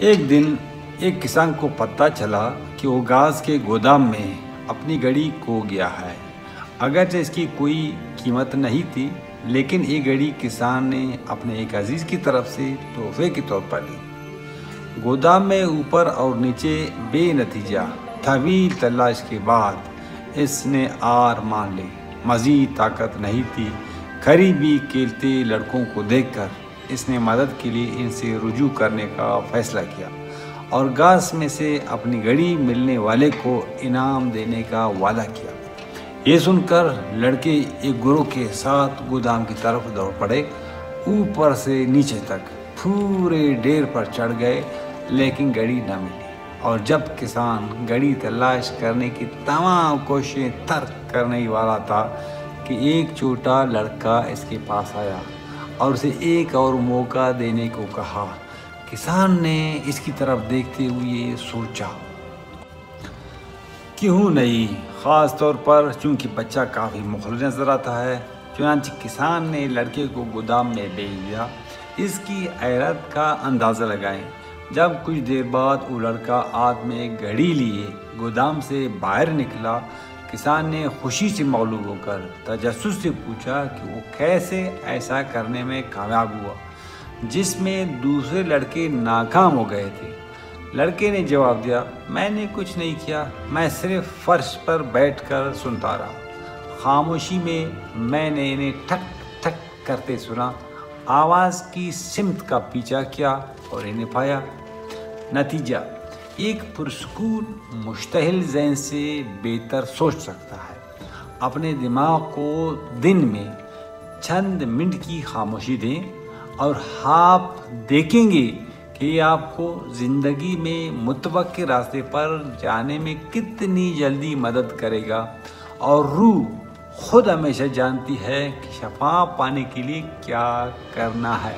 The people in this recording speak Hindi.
एक दिन एक किसान को पता चला कि वो घास के गोदाम में अपनी घड़ी खो गया है। अगरचे इसकी कोई कीमत नहीं थी, लेकिन ये घड़ी किसान ने अपने एक अज़ीज़ की तरफ़ से तोहफे के तौर पर ली। गोदाम में ऊपर और नीचे बेनतीजा, तवील तलाश के बाद इसने आर मान ली। मज़ीद ताकत नहीं थी। करीबी खेलते लड़कों को देखकर इसने मदद के लिए इनसे रुजू करने का फैसला किया और घास में से अपनी घड़ी मिलने वाले को इनाम देने का वादा किया। ये सुनकर लड़के एक गुरु के साथ गोदाम की तरफ़ दौड़ पड़े, ऊपर से नीचे तक पूरे ढेर पर चढ़ गए, लेकिन घड़ी न मिली। और जब किसान घड़ी तलाश करने की तमाम कोशिशें तर्क करने वाला था कि एक छोटा लड़का इसके पास आया और उसे एक और मौका देने को कहा। किसान ने इसकी तरफ़ देखते हुए सोचा, क्यों नहीं? ख़ास तौर पर चूँकि बच्चा काफ़ी मुखल नज़र आता है, चुनाच किसान ने लड़के को गोदाम में भेज दिया। इसकी हैरत का अंदाज़ा लगाएँ, जब कुछ देर बाद वो लड़का हाथ में घड़ी लिए, गोदाम से बाहर निकला किसान ने खुशी से मालूम होकर तजस्स से पूछा कि वो कैसे ऐसा करने में कामयाब हुआ, जिसमें दूसरे लड़के नाकाम हो गए थे। लड़के ने जवाब दिया, मैंने कुछ नहीं किया, मैं सिर्फ़ फर्श पर बैठकर सुनता रहा। खामोशी में मैंने इन्हें ठक ठक करते सुना। आवाज़ की सिमत का पीछा किया और इन्हें पाया। नतीजा एक पुरस्कून मुश्तहिल जहन से बेहतर सोच सकता है। अपने दिमाग को दिन में चंद मिनट की खामोशी दें और आप देखेंगे कि आपको ज़िंदगी में मुतव के रास्ते पर जाने में कितनी जल्दी मदद करेगा और रूह खुद हमेशा जानती है कि शफा पाने के लिए क्या करना है।